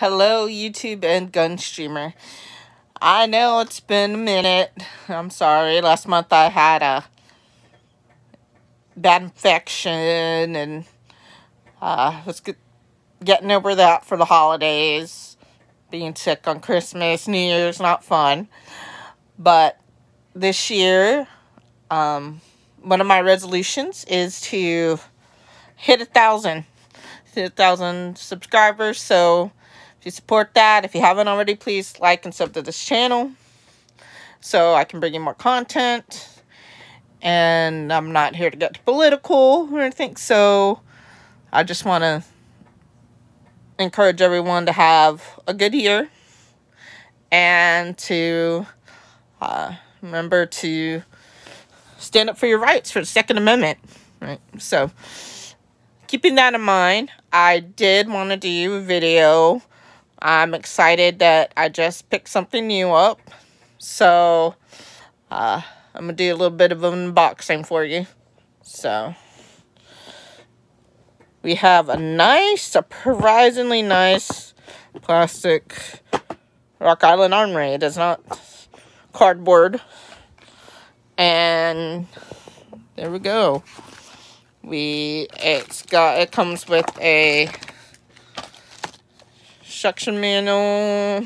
Hello, YouTube and gun streamer. I know it's been a minute. I'm sorry. Last month I had a bad infection and uh, was get, getting over that for the holidays. Being sick on Christmas, New Year's, not fun. But this year, um, one of my resolutions is to hit a thousand. Hit a thousand subscribers. So if you support that, if you haven't already, please like and sub to this channel so I can bring you more content. And I'm not here to get political or anything, so I just want to encourage everyone to have a good year and to uh, remember to stand up for your rights for the Second Amendment. Right, so keeping that in mind, I did want to do a video I'm excited that I just picked something new up. So, uh, I'm going to do a little bit of an unboxing for you. So, we have a nice, surprisingly nice plastic Rock Island Armory. It is not cardboard. And there we go. We, it's got, it comes with a instruction manual,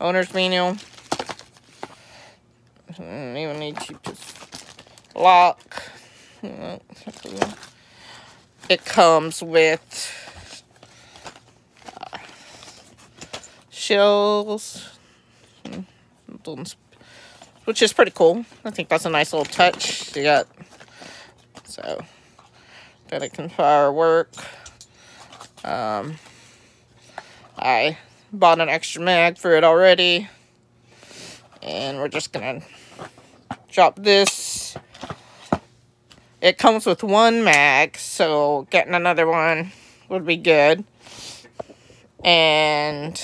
owner's manual. Mm, even need to just lock. It comes with uh, shells, which is pretty cool. I think that's a nice little touch. You got so that it can firework. Um, I bought an extra mag for it already. And we're just going to drop this. It comes with one mag, so getting another one would be good. And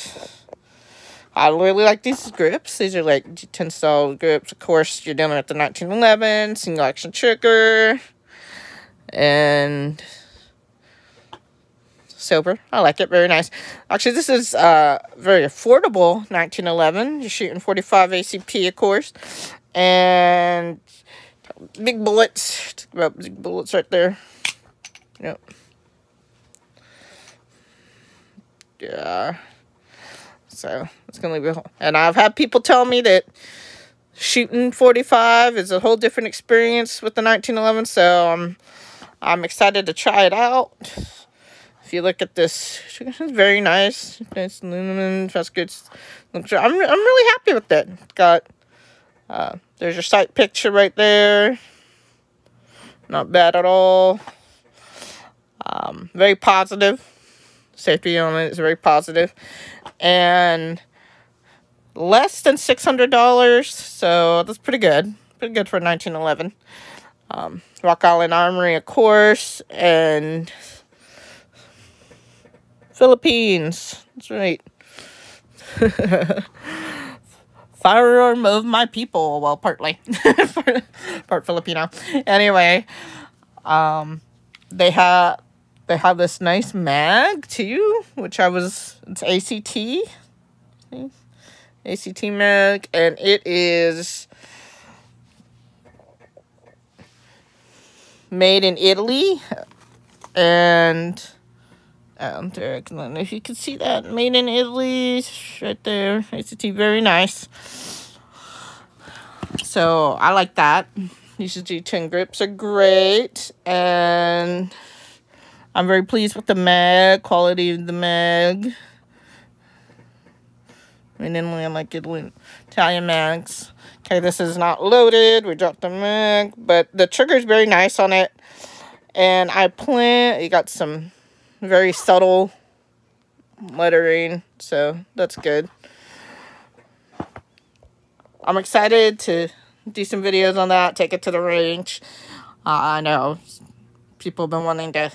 I really like these grips. These are like G10 style grips. Of course, you're dealing with the 1911 single action trigger. And silver. I like it. Very nice. Actually, this is uh, very affordable 1911. You're shooting 45 ACP, of course. And big bullets. Talk About big bullets right there. Yep. Yeah. So, it's going to leave it. And I've had people tell me that shooting 45 is a whole different experience with the 1911. So, I'm, I'm excited to try it out. If you look at this, it's very nice. Nice aluminum, that's good. I'm, I'm really happy with that. Got, uh, there's your sight picture right there. Not bad at all. Um, very positive. Safety on it is very positive. And less than $600, so that's pretty good. Pretty good for 1911. Um, Rock Island Armory, of course, and Philippines. That's right. Firearm of my people. Well, partly. part Filipino. Anyway, um, they have they have this nice mag too, which I was it's ACT. ACT mag, and it is made in Italy, and um, there, know if you can see that. Made in Italy, right there. It's ACT, very nice. So, I like that. These G10 grips are great. And I'm very pleased with the mag, quality of the mag. In Italy, I like Italy, Italian mags. Okay, this is not loaded. We dropped the mag, but the trigger is very nice on it. And I plan, you got some very subtle lettering, so that's good. I'm excited to do some videos on that, take it to the range. Uh, I know people have been wanting to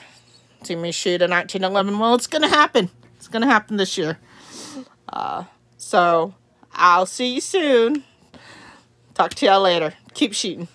see me shoot a 1911. Well, it's going to happen. It's going to happen this year. Uh, so, I'll see you soon. Talk to y'all later. Keep shooting.